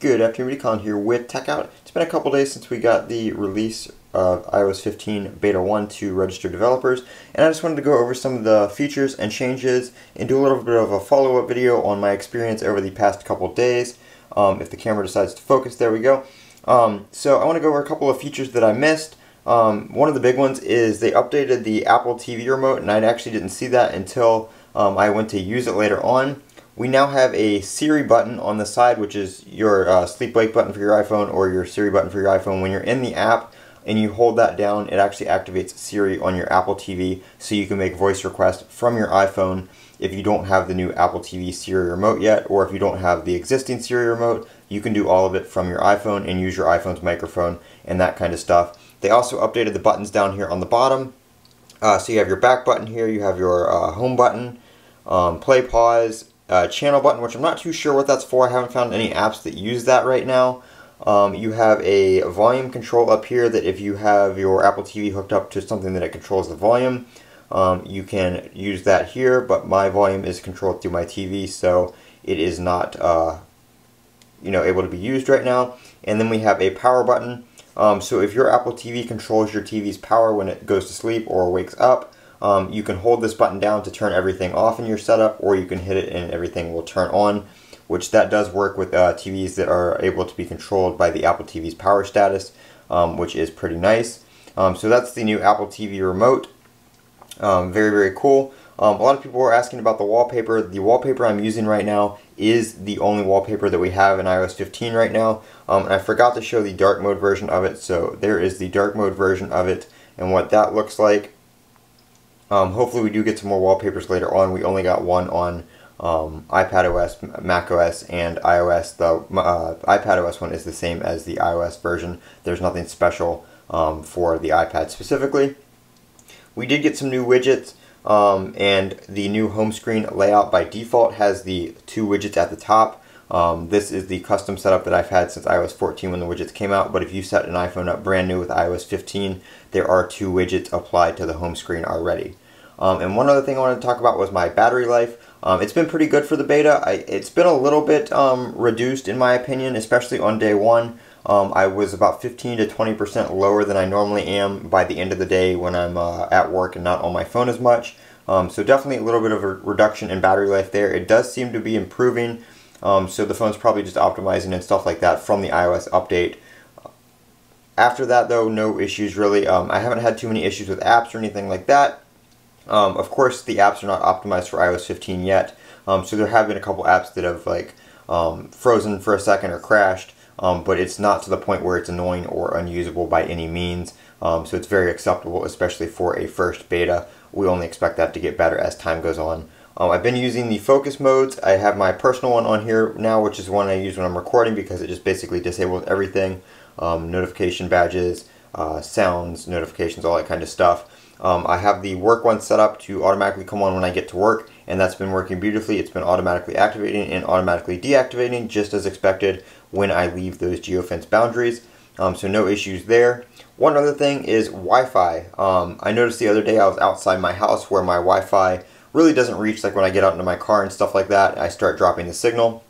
Good afternoon, Colin here with TechOut. It's been a couple days since we got the release of iOS 15 Beta 1 to registered developers, and I just wanted to go over some of the features and changes and do a little bit of a follow-up video on my experience over the past couple days. Um, if the camera decides to focus, there we go. Um, so I want to go over a couple of features that I missed. Um, one of the big ones is they updated the Apple TV remote, and I actually didn't see that until um, I went to use it later on we now have a Siri button on the side, which is your uh, sleep wake button for your iPhone or your Siri button for your iPhone. When you're in the app and you hold that down, it actually activates Siri on your Apple TV so you can make voice requests from your iPhone if you don't have the new Apple TV Siri remote yet, or if you don't have the existing Siri remote, you can do all of it from your iPhone and use your iPhone's microphone and that kind of stuff. They also updated the buttons down here on the bottom. Uh, so you have your back button here, you have your uh, home button, um, play pause, uh, channel button, which I'm not too sure what that's for. I haven't found any apps that use that right now. Um, you have a volume control up here that if you have your Apple TV hooked up to something that it controls the volume, um, you can use that here, but my volume is controlled through my TV, so it is not uh, you know, able to be used right now. And then we have a power button. Um, so if your Apple TV controls your TV's power when it goes to sleep or wakes up, um, you can hold this button down to turn everything off in your setup or you can hit it and everything will turn on which that does work with uh, TVs that are able to be controlled by the Apple TV's power status um, which is pretty nice. Um, so that's the new Apple TV remote. Um, very very cool. Um, a lot of people are asking about the wallpaper. The wallpaper I'm using right now is the only wallpaper that we have in iOS 15 right now. Um, and I forgot to show the dark mode version of it, so there is the dark mode version of it and what that looks like. Um, hopefully we do get some more wallpapers later on. We only got one on um, iPad OS, Mac OS, and iOS. The uh, iPad OS one is the same as the iOS version. There's nothing special um, for the iPad specifically. We did get some new widgets, um, and the new home screen layout by default has the two widgets at the top. Um, this is the custom setup that I've had since iOS 14 when the widgets came out, but if you set an iPhone up brand new with iOS 15, there are two widgets applied to the home screen already. Um, and one other thing I wanted to talk about was my battery life. Um, it's been pretty good for the beta. I, it's been a little bit um, reduced in my opinion, especially on day one. Um, I was about 15 to 20% lower than I normally am by the end of the day when I'm uh, at work and not on my phone as much. Um, so definitely a little bit of a reduction in battery life there. It does seem to be improving. Um, so the phone's probably just optimizing and stuff like that from the iOS update. After that though, no issues really. Um, I haven't had too many issues with apps or anything like that. Um, of course, the apps are not optimized for iOS 15 yet. Um, so there have been a couple apps that have like um, frozen for a second or crashed. Um, but it's not to the point where it's annoying or unusable by any means. So it's very acceptable, especially for a first beta. We only expect that to get better as time goes on. Um, I've been using the focus modes. I have my personal one on here now, which is one I use when I'm recording because it just basically disables everything. Um, notification badges, uh, sounds, notifications, all that kind of stuff. Um, I have the work one set up to automatically come on when I get to work, and that's been working beautifully. It's been automatically activating and automatically deactivating, just as expected when I leave those geofence boundaries. Um, so no issues there. One other thing is Wi-Fi. Um, I noticed the other day I was outside my house where my Wi-Fi really doesn't reach like when I get out into my car and stuff like that. I start dropping the signal.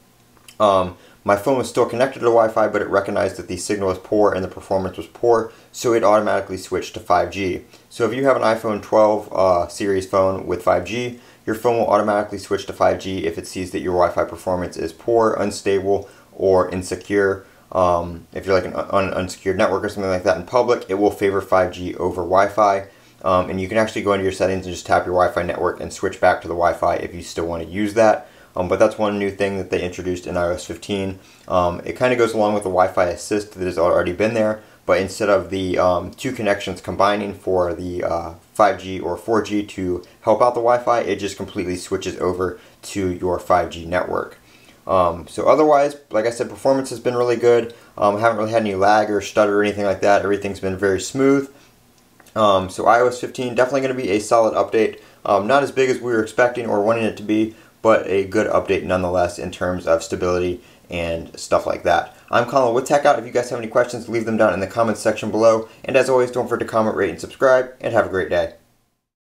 Um, my phone was still connected to Wi-Fi, but it recognized that the signal was poor and the performance was poor, so it automatically switched to 5G. So if you have an iPhone 12 uh, series phone with 5G, your phone will automatically switch to 5G if it sees that your Wi-Fi performance is poor, unstable, or insecure. Um, if you're like an un unsecured network or something like that in public, it will favor 5G over Wi-Fi. Um, and you can actually go into your settings and just tap your Wi-Fi network and switch back to the Wi-Fi if you still want to use that. Um, but that's one new thing that they introduced in iOS 15. Um, it kind of goes along with the Wi-Fi assist that has already been there, but instead of the um, two connections combining for the uh, 5G or 4G to help out the Wi-Fi, it just completely switches over to your 5G network. Um, so otherwise, like I said, performance has been really good. Um, I haven't really had any lag or stutter or anything like that. Everything's been very smooth. Um, so iOS 15 definitely going to be a solid update. Um, not as big as we were expecting or wanting it to be, but a good update nonetheless in terms of stability and stuff like that. I'm Colin with TechOut. If you guys have any questions, leave them down in the comments section below. And as always, don't forget to comment, rate, and subscribe, and have a great day.